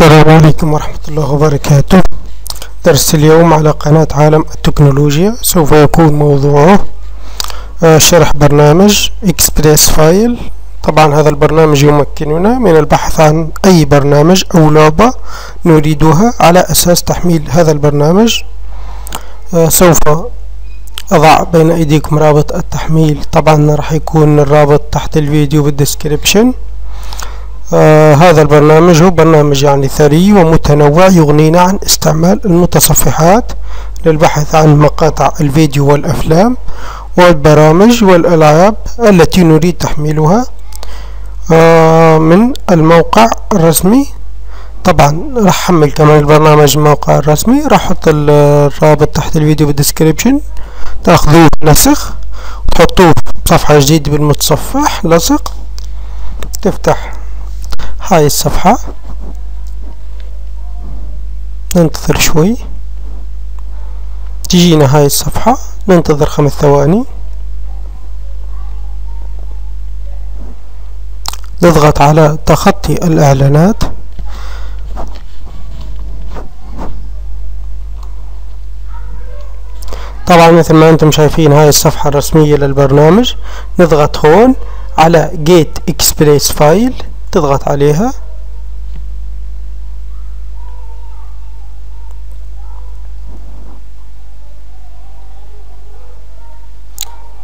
السلام عليكم ورحمة الله وبركاته. درس اليوم على قناة عالم التكنولوجيا. سوف يكون موضوعه آه، شرح برنامج Express Files طبعا هذا البرنامج يمكننا من البحث عن أي برنامج أو لعبة نريدها على أساس تحميل هذا البرنامج. آه، سوف أضع بين أيديكم رابط التحميل. طبعا راح يكون الرابط تحت الفيديو بال description آه هذا البرنامج هو برنامج يعني ثري ومتنوع يغنينا عن استعمال المتصفحات للبحث عن مقاطع الفيديو والأفلام والبرامج والألعاب التي نريد تحميلها آه من الموقع الرسمي. طبعا راح أحمل كمان البرنامج الموقع الرسمي راح أحط الرابط تحت الفيديو بال description تأخذوه نسخ وتحطوه بصفحة جديدة بالمتصفح لصق تفتح هاي الصفحة. ننتظر شوي. تجينا هاي الصفحة. ننتظر خمس ثواني. نضغط على تخطي الإعلانات. طبعا مثل ما أنتم شايفين هاي الصفحة الرسمية للبرنامج. نضغط هون على Get Express File. تضغط عليها.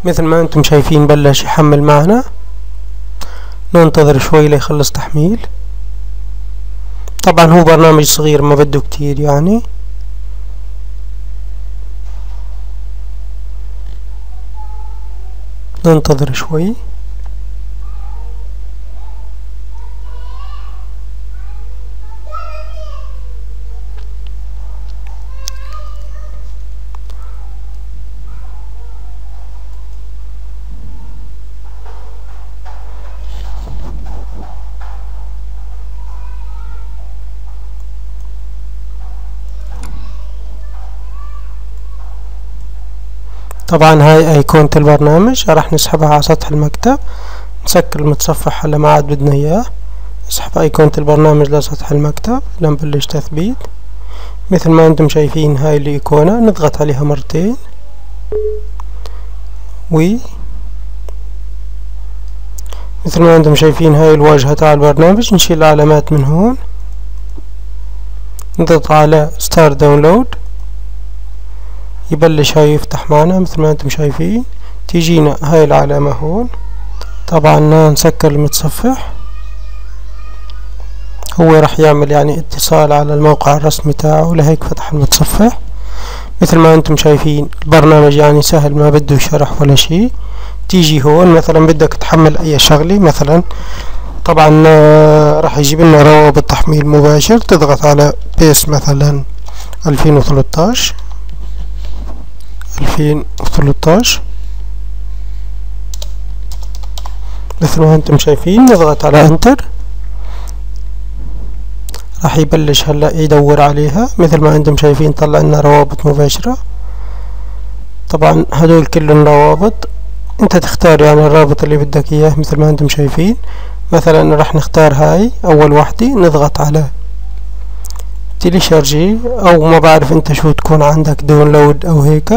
مثل ما أنتم شايفين بلش يحمل معنا. ننتظر شوي ليخلص تحميل. طبعا هو برنامج صغير ما بده كتير يعني. ننتظر شوي. طبعا هاي ايقونة البرنامج راح نسحبها على سطح المكتب نسكر المتصفح هلا ما عاد بدنا إياه نسحب ايقونة البرنامج لسطح المكتب لنبلش تثبيت. مثل ما أنتم شايفين هاي الايقونة نضغط عليها مرتين. و مثل ما أنتم شايفين هاي الواجهة تاع البرنامج نشيل العلامات من هون. نضغط على start download يبلش هاي يفتح معنا مثل ما أنتم شايفين. تيجينا هاي العلامة هون. طبعا نسكر المتصفح. هو راح يعمل يعني اتصال على الموقع الرسمي تاعه لهيك فتح المتصفح. مثل ما أنتم شايفين البرنامج يعني سهل ما بده شرح ولا شيء. تيجي هون مثلا بدك تحمل أي شغلة مثلا طبعا آه، راح يجيب لنا روابط تحميل مباشر تضغط على بيس مثلا 2013 ألفين وثلاثة مثل ما أنتم شايفين نضغط على انتر راح يبلش هلا يدور عليها. مثل ما أنتم شايفين طلع لنا روابط مباشرة. طبعا هدول كلهم روابط. انت تختار يعني الرابط اللي بدك إياه مثل ما أنتم شايفين. مثلا راح نختار هاي أول وحدة نضغط على تيلي أو ما بعرف انت شو تكون عندك download أو هيك.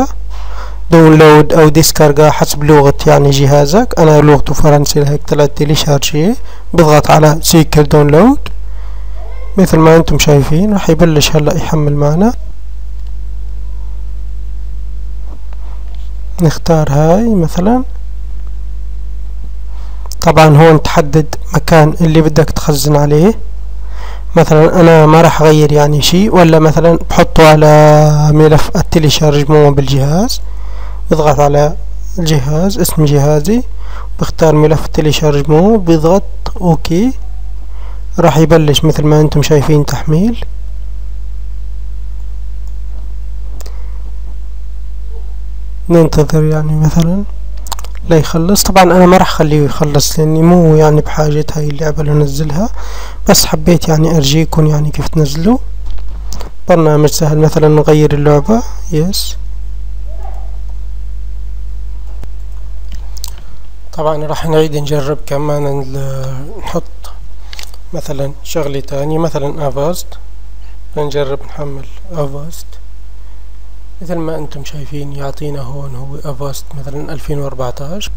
download أو descarga حسب لغة يعني جهازك. أنا لغته فرنسي لهيك طلعت télécharger. بضغط على secure download. مثل ما أنتم شايفين راح يبلش هلأ يحمل معنا. نختار هاي مثلا. طبعا هون تحدد مكان اللي بدك تخزن عليه. مثلا أنا ما راح أغير يعني شيء ولا مثلا بحطه على ملف التلي شارج مو بالجهاز. بضغط على الجهاز اسم جهازي بختار ملف تيلي مو بضغط أوكي. راح يبلش مثل ما أنتم شايفين تحميل. ننتظر يعني مثلا لا يخلص. طبعا أنا ما راح أخليه يخلص لأني مو يعني بحاجة هاي اللعبة لنزلها بس حبيت يعني أرجيكم يعني كيف تنزلوا. برنامج سهل مثلا نغير اللعبة. yes طبعا راح نعيد نجرب كمان نحط مثلا شغلة تانية مثلا Avast نجرب نحمل Avast مثل ما أنتم شايفين يعطينا هون هو Avast مثلا ألفين وأربعتاش.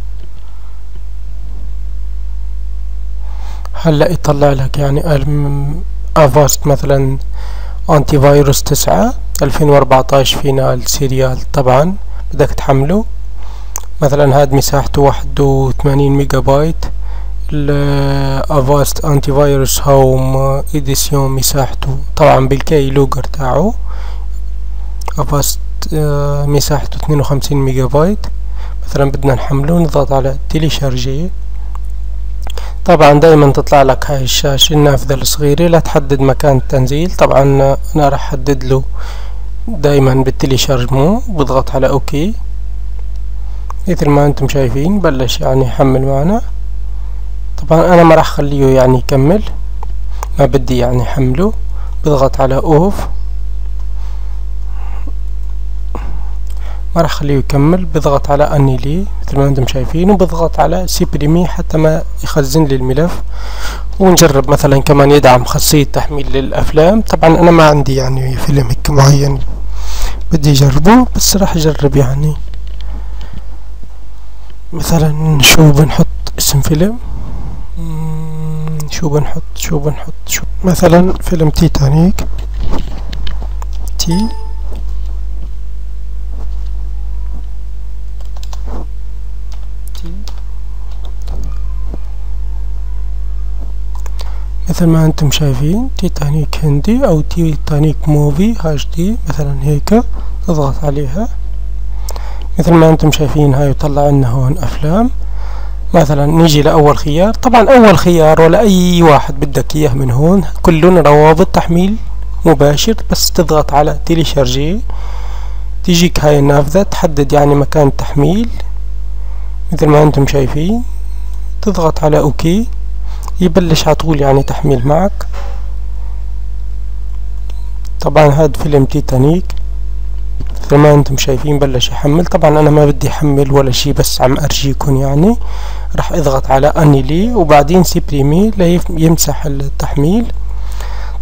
هلأ يطلع لك يعني Avast مثلا antivirus تسعة ألفين وأربعتاش final serial طبعا بدك تحمله. مثلا هاد مساحته واحد وثمانين ميجا بايت ال Avast antivirus home édition مساحته طبعا بال keylogger تاعه Avast آه، مساحته اثنين وخمسين ميجا بايت مثلا بدنا نحمله نضغط على télécharger طبعا دايما تطلع لك هاي الشاشة النافذة الصغيرة لا تحدد مكان التنزيل. طبعا أنا راح أحدد له دايما بال téléchargement بضغط على okay. مثل ما أنتم شايفين بلش يعني يحمل معنا. طبعا أنا ما راح أخليه يعني يكمل. ما بدي يعني حمله بضغط على أوف. ما راح أخليه يكمل. بضغط على انيلي مثل ما أنتم شايفين وبضغط على سيبريمي حتى ما يخزن لي الملف. ونجرب مثلا كمان يدعم خاصية تحميل للأفلام. طبعا أنا ما عندي يعني فيلم هيك معين بدي أجربه بس راح أجرب يعني. مثلا شو بنحط اسم فيلم؟ شو بنحط؟ شو بنحط؟ شو؟ مثلا فيلم تيتانيك. تي. مثل ما أنتم شايفين تيتانيك هندي أو تيتانيك movie HD مثلا هيك نضغط عليها. مثل ما أنتم شايفين هاي يطلع لنا هون أفلام. مثلا نيجي لأول خيار. طبعا أول خيار ولا أي واحد بدك إياه من هون كلهم روابط تحميل مباشر بس تضغط على télécharger تيجيك هاي النافذة تحدد يعني مكان التحميل. مثل ما أنتم شايفين تضغط على okay. يبلش عطول يعني تحميل معك. طبعا هاد فيلم تيتانيك. مثل ما أنتم شايفين بلش يحمل. طبعا أنا ما بدي أحمل ولا شي بس عم أرجيكم يعني. راح أضغط على انيلي وبعدين سيبريمي ليمسح التحميل.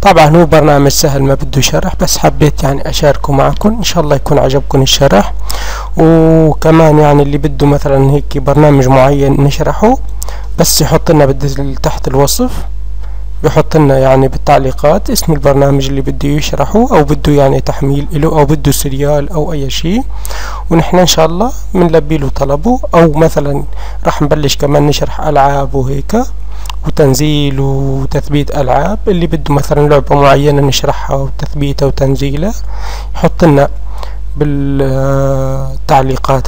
طبعا هو برنامج سهل ما بده شرح بس حبيت يعني أشاركه معكم. إن شاء الله يكون عجبكم الشرح. وكمان يعني اللي بده مثلا هيك برنامج معين نشرحه بس يحط لنا تحت الوصف. بحط لنا يعني بالتعليقات اسم البرنامج اللي بده يشرحه أو بده يعني تحميل له أو بده سريال أو أي شيء. ونحن إن شاء الله بنلبي له طلبه أو مثلا راح نبلش كمان نشرح ألعاب وهيك وتنزيل وتثبيت ألعاب اللي بده مثلا لعبة معينة نشرحها وتثبيتها وتنزيلها. يحط لنا بالتعليقات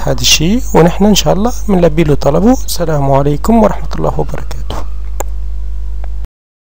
هذا الشيء ونحن إن شاء الله بنلبي له طلبه. السلام عليكم ورحمة الله وبركاته.